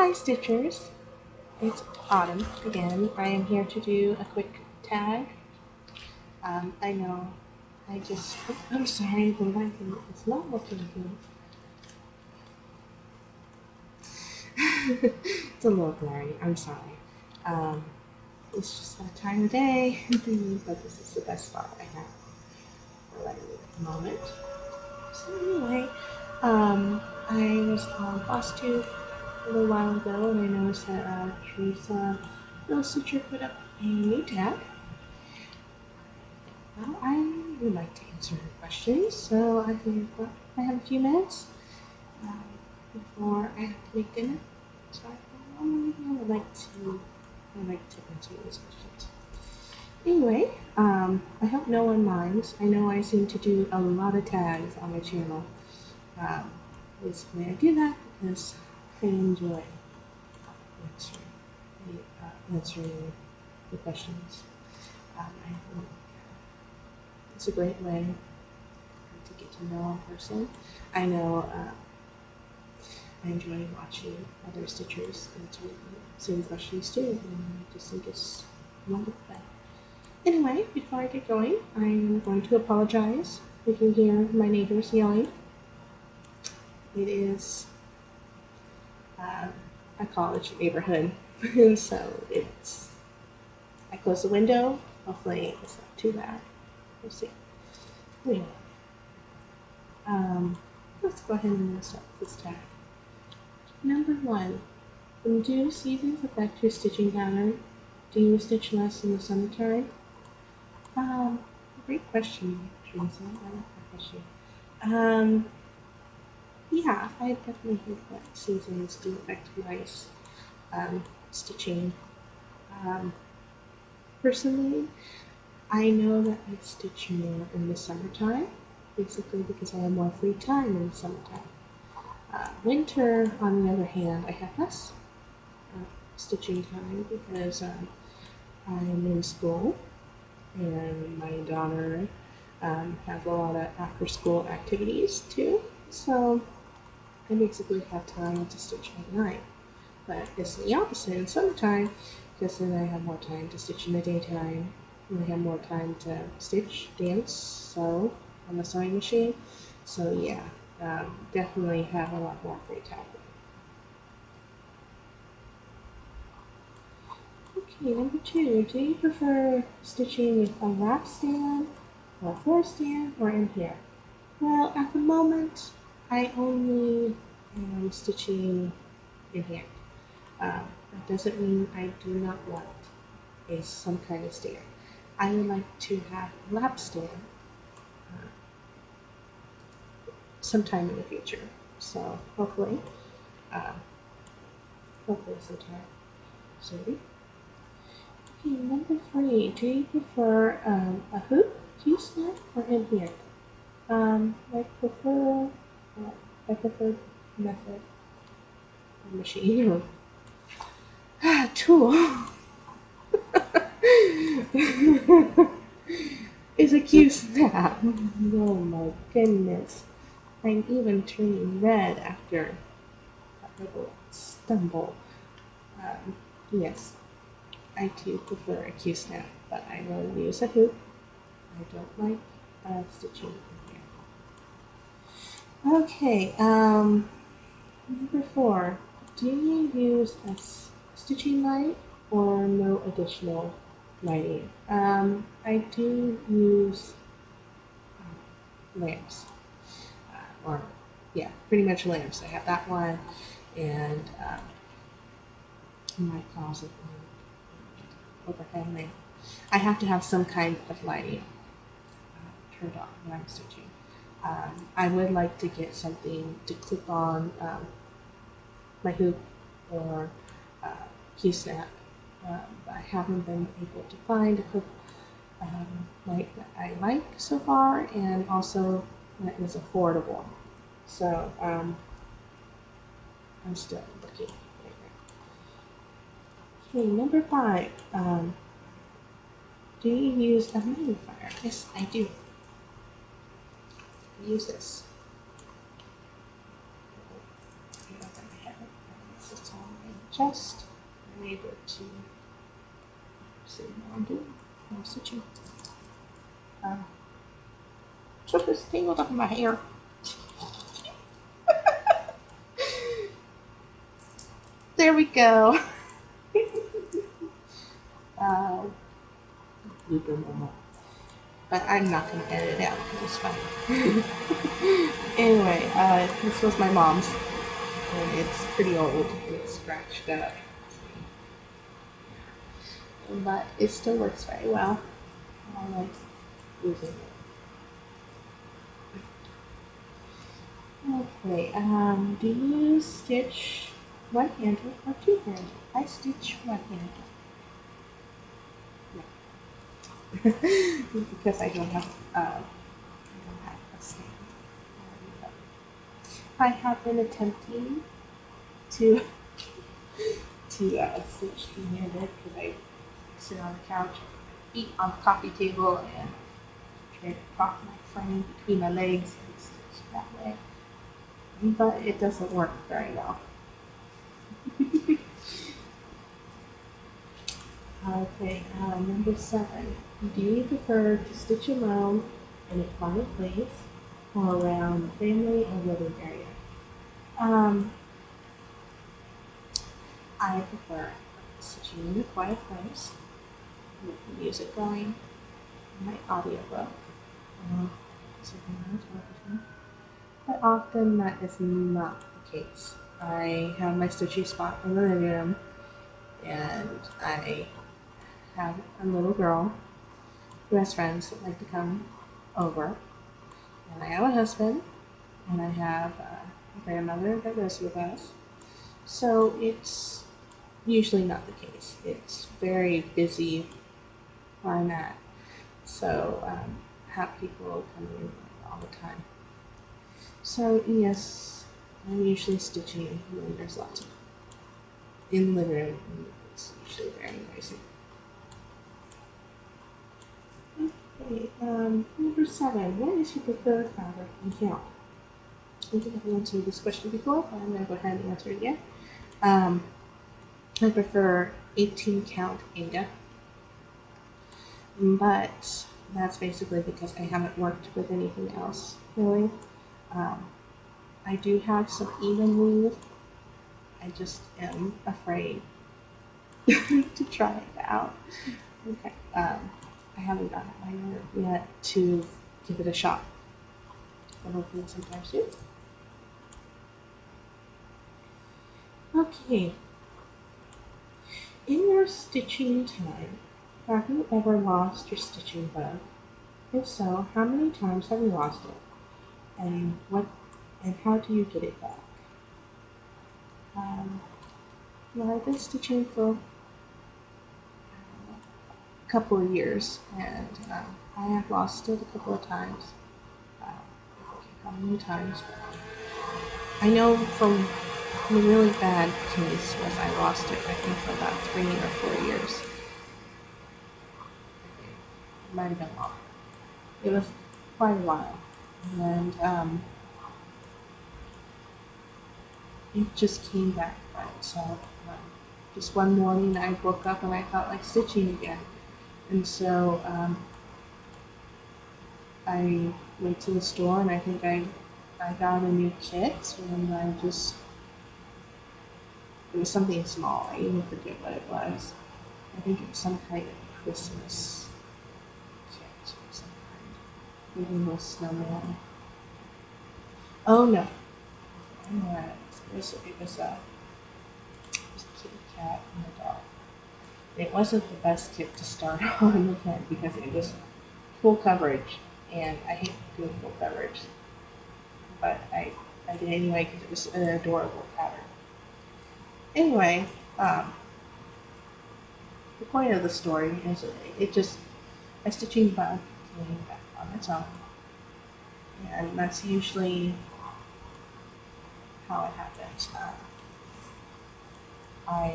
Hi Stitchers! It's autumn again. I am here to do a quick tag. Um, I know I just, I'm sorry, the lighting is not looking good. it's a little blurry, I'm sorry. Um, it's just that time of day, but this is the best spot I have for lighting at the moment. So anyway, um, I was on FlossTube little while ago and I noticed that uh, Teresa Little put up a new tag. Well, I would like to answer her questions, so I think I have a few minutes um, before I have to make dinner. So I, would like to I would like to answer those questions. Anyway, um, I hope no one minds. I know I seem to do a lot of tags on my channel. Um, basically, I do that because enjoy answering the, uh, answering the questions. Um, I think it's a great way to get to know a person. I know uh, I enjoy watching other stitchers answer the same questions too, and I just think it's wonderful. Anyway, before I get going, I'm going to apologize if you hear my neighbors yelling. It is uh, a college neighborhood, and so it's. I close the window. Hopefully, it's not too bad. We'll see. Anyway, um, let's go ahead and start this tag. Number one, when do seasons affect your stitching pattern? Do you stitch less in the summertime? Um, great question, Teresa. I that question. Um, yeah, I definitely think that seasons do affect my um, stitching. Um, personally, I know that I stitch more in the summertime, basically because I have more free time in the summertime. Uh, winter, on the other hand, I have less uh, stitching time because um, I'm in school and my daughter um, has a lot of after school activities too. So I basically have time to stitch at night. But it's the opposite in summertime because then I have more time to stitch in the daytime and I have more time to stitch, dance, sew on the sewing machine. So yeah, um, definitely have a lot more free time. Okay, number two, do you prefer stitching with a lap stand or a floor stand or in here? Well, at the moment, I only am stitching in hand. Um, that doesn't mean I do not want a some kind of stand. I would like to have lap stand uh, sometime in the future. So hopefully, uh, hopefully sometime soon. Okay, number three. Do you prefer um, a hoop, Q-snap, or in here? Um, I uh, I prefer method machine or ah, tool is a Q-snap. Oh my goodness. I'm even turning red after that little stumble. Um, yes, I do prefer a Q-snap, but I will use a hoop. I don't like uh, stitching. Okay, um, number four. Do you use a stitching light or no additional lighting? Um, I do use um, lamps or yeah, pretty much lamps. I have that one, and in my closet, overhead lamp. I have to have some kind of lighting uh, turned on when I'm stitching. Um, I would like to get something to clip on um, my hoop or uh, Q-snap, um, I haven't been able to find a hook um, like that I like so far, and also that is affordable. So um, I'm still looking. Okay, number five. Um, do you use a magnifier? Yes, I do. Use this. i'm able to see what I'm doing. I'm stitching. Um, so this tangled up in my hair. there we go. uh. But I'm not going to edit it out it's fine. anyway, uh, this was my mom's. And it's pretty old. It's scratched up. But it still works very well. I like using it. Okay, um, do you stitch one-handed or two-handed? I stitch one-handed. because I don't have uh, I don't have a stand. I have been attempting to to uh, stitch two-handed because I sit on the couch, eat on the coffee table, and try to prop my frame between my legs and stitch that way. But it doesn't work very well. Okay, uh, number seven. Do you prefer to stitch alone in a quiet place or around family or living area? Um, I prefer stitching in a quiet place with music going, my audiobook, television. But often that is not the case. I have my stitching spot in the living room and I have a little girl who has friends that like to come over. And I have a husband, and I have a grandmother that lives with us. So it's usually not the case. It's very busy where I'm at. So um, have people coming all the time. So yes, I'm usually stitching when there's lots of in the living room. It's usually very noisy. Okay, um, number seven. What is your preferred fabric and count? I think I've answered this question before, but I'm going to go ahead and answer it again. Um, I prefer 18 count Aida, but that's basically because I haven't worked with anything else really. Um, I do have some even weave. I just am afraid to try it out. Okay. Um, I haven't my nerve yet to give it a shot. But hopefully sometime soon. Okay. In your stitching time, have you ever lost your stitching bug? If so, how many times have you lost it? And what and how do you get it back? Um, well, I've been stitching for couple of years, and um, I have lost it a couple of times. Uh, how many times? I know from the really bad case was I lost it. I think for about three or four years. It might have been longer. It was quite a while, and um, it just came back itself. Um, just one morning I woke up and I felt like stitching again. And so um, I went to the store and I think I, I got a new kit and I just, it was something small. I even forget what it was. I think it was some kind of Christmas kit or some kind. Maybe a little snowman. Oh no. I know what it was. It was a, it was a kitty cat and a dog. It wasn't the best tip to start on because it was full coverage, and I hate doing full coverage. But I, I did anyway because it was an adorable pattern. Anyway, um, the point of the story is it just a stitching bug came back on its own. And that's usually how it happens. Uh, I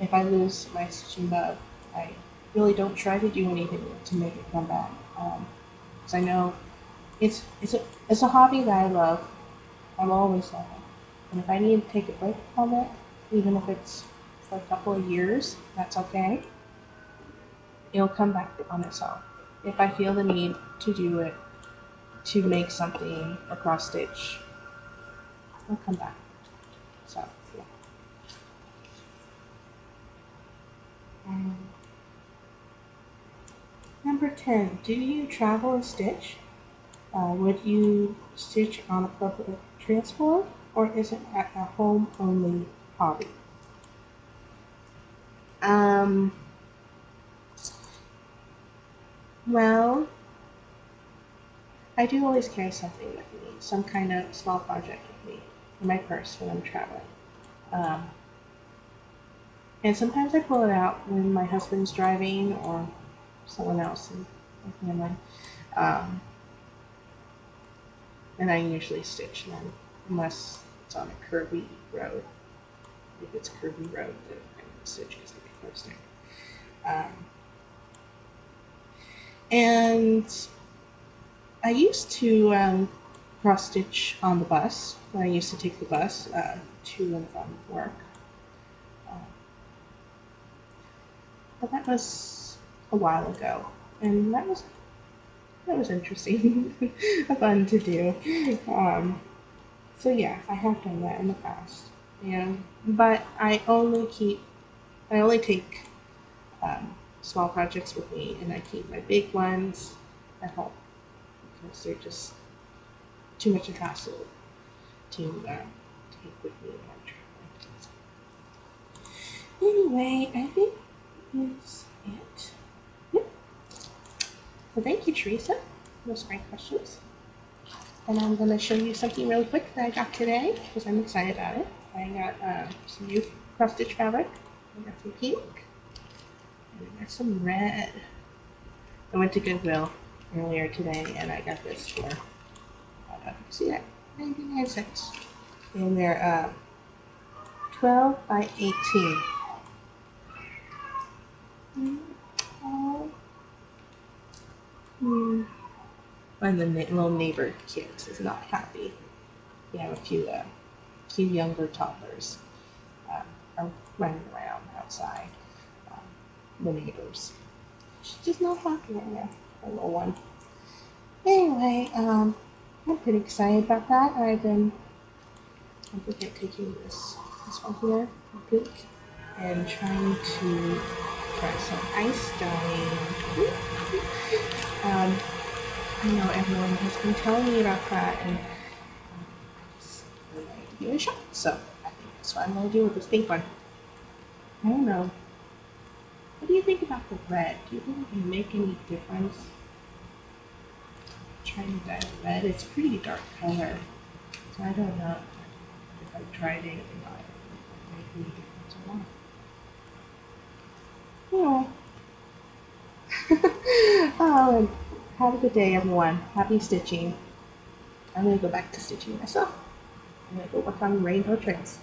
if I lose my stitching bug, I really don't try to do anything to make it come back. Because um, I know it's it's a it's a hobby that I love. I'm always it. And if I need to take a break from it, even if it's for a couple of years, that's okay. It'll come back on its own. If I feel the need to do it to make something a cross stitch, I'll come back. So, yeah. Um, number 10. Do you travel and stitch? Uh, would you stitch on a public transport or is it a home only hobby? Um, well, I do always carry something with me, some kind of small project with me in my purse when I'm traveling. Um, and sometimes I pull it out when my husband's driving or someone else in my family. Um, and I usually stitch them unless it's on a curvy road. If it's a curvy road, then I don't stitch because I get posting. Um, and I used to um, cross stitch on the bus when I used to take the bus uh, to and from work. But that was a while ago, and that was that was interesting, fun to do. Um, so yeah, I have done that in the past, and but I only keep, I only take um, small projects with me, and I keep my big ones at home because they're just too much a hassle to uh, take with me when I'm traveling. Anyway, I think that's it. Yep. Well, thank you, Teresa. Those great questions. And I'm going to show you something really quick that I got today because I'm excited about it. I got uh, some new cross stitch fabric. I got some pink. And I got some red. I went to Goodwill earlier today and I got this for, uh, see that, 99 cents. And they're uh, 12 by 18. Mm. And the little neighbor kid is not happy. We have a few, uh, few younger toddlers um, are running around outside. Um, the neighbors. She's just not happy right now, a little one. Anyway, um, I'm pretty excited about that. I've been, I'm looking at taking this, this one here, pink, and trying to try some ice dyeing. um, I know everyone has been telling me about that, and give it a shot. So I think that's what I'm going to do with this pink one. I don't know. What do you think about the red? Do you think it can make any difference? Trying to dye the red. It's a pretty dark color, so I don't know if I've tried anything on it. Make any difference. Yeah. Oh. oh, and have a good day, everyone. Happy stitching. I'm going to go back to stitching myself. I'm going to go work on rainbow trails.